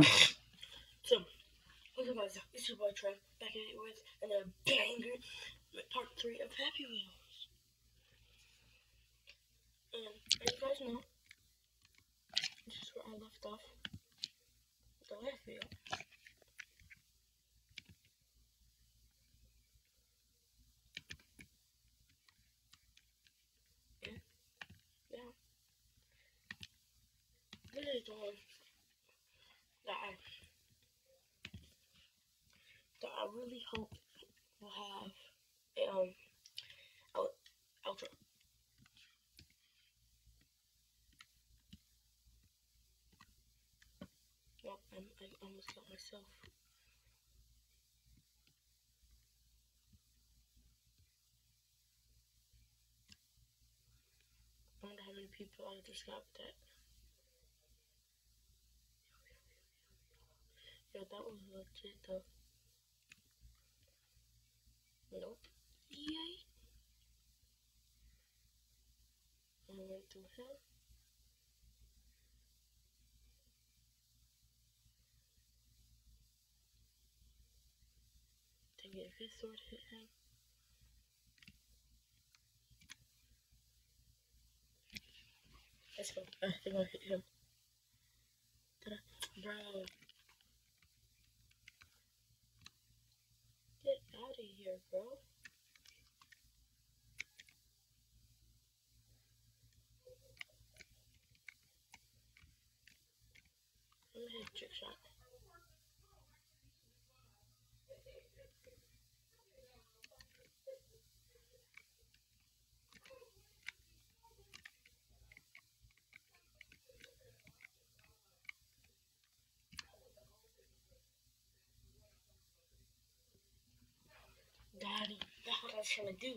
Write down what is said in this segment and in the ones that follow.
on. So, what's up guys, it's your boy Trev, back at it with another banger, part 3 of Happy Wheels. Um, and, as you guys know, this is where I left off the last video. And, yeah, this is the one that I that I really hope we'll have a um out, outro. Well, I'm, I almost got myself. I wonder how many people I just got with that. Yeah, that was legit though. Nope. Yay. I went through him. Dang it, if his sword hit him. Let's go. I think I hit him. Bro. Get out of here, bro. I'm gonna hit trick shot. Daddy, that's what I was trying to do.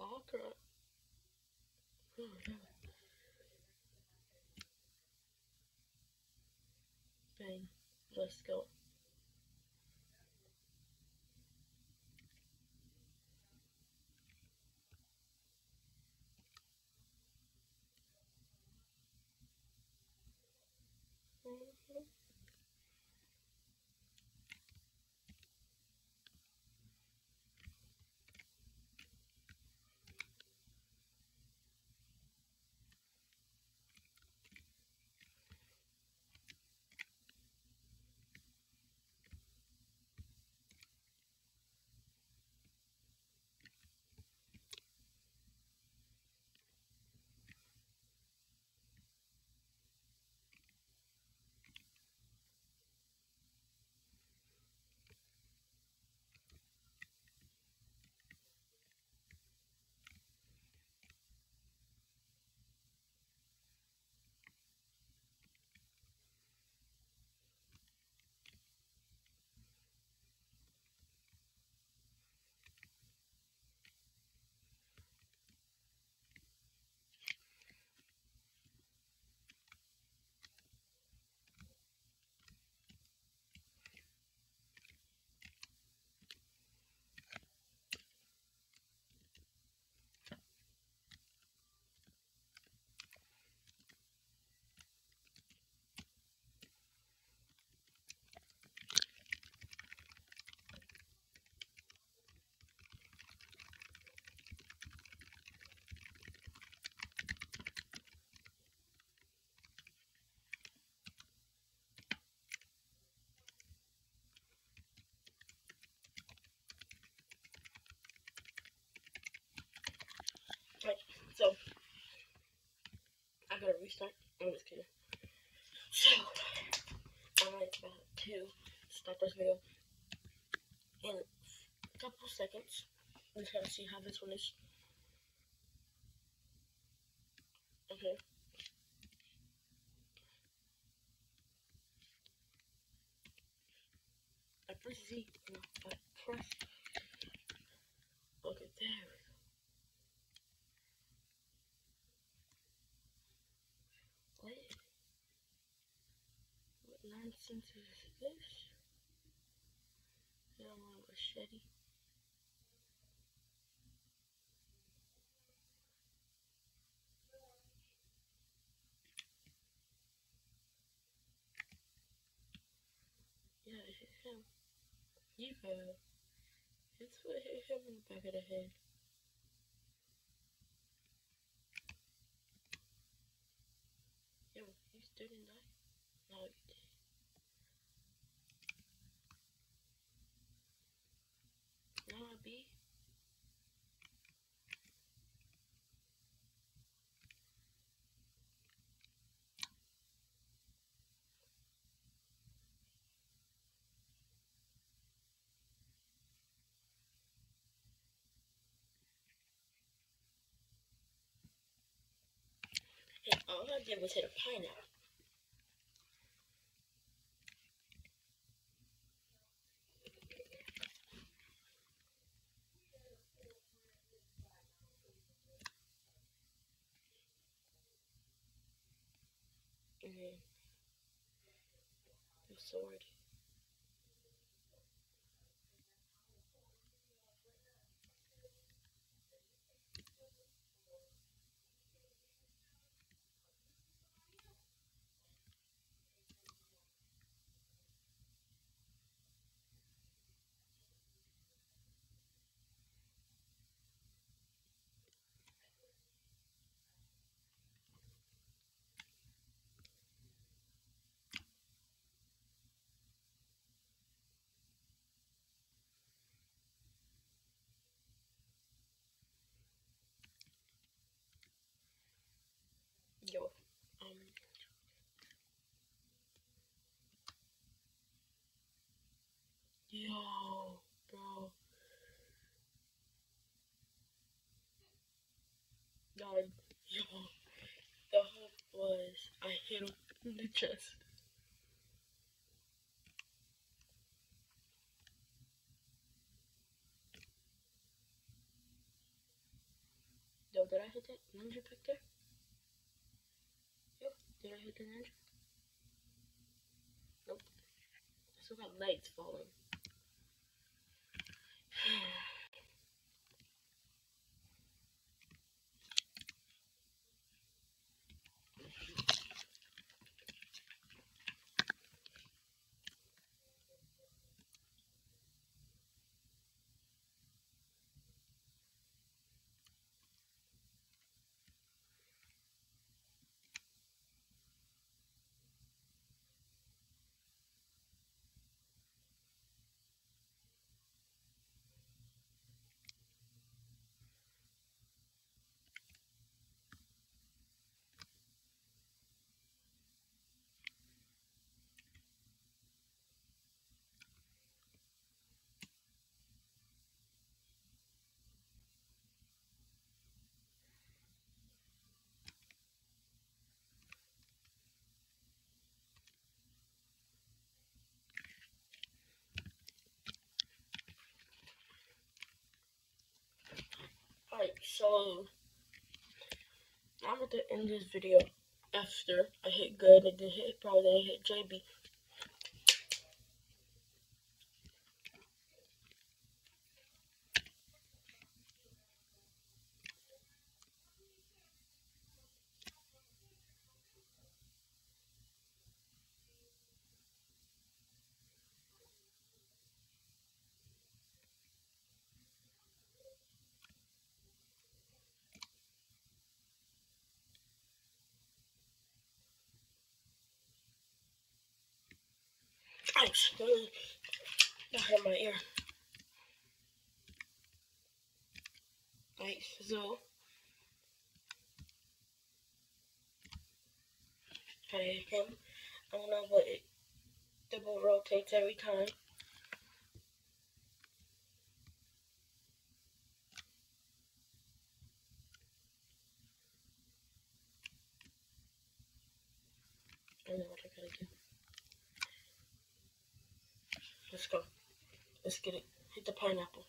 Oh, crap. Oh, no. Let's go. Restart. I'm just kidding. So I'm like about to start this video in a couple seconds. I'm just gonna see how this one is. Okay. I press Z, no, I press. Nonsense is this? I don't want a machete. Yeah, it hit him. You Yeah. His what hit him in the back of the head. Yo, he still didn't die? No, he did. Nah, B. Hey, all I did was hit a pineapple. And then the sword. Yo, um, yo, bro, God, yo, the hope was I hit him in chest. Yo, did I hit that ninja pick there? Yo, did I hit the ninja? Nope. I still got lights falling. So I'm going to end this video after I hit good and then hit probably then hit JB. Ouch, that hurt my ear. Right, so I him. I don't know, but it double rotates every time. I don't know what I gotta do. Let's go. Let's get it. Hit the pineapple.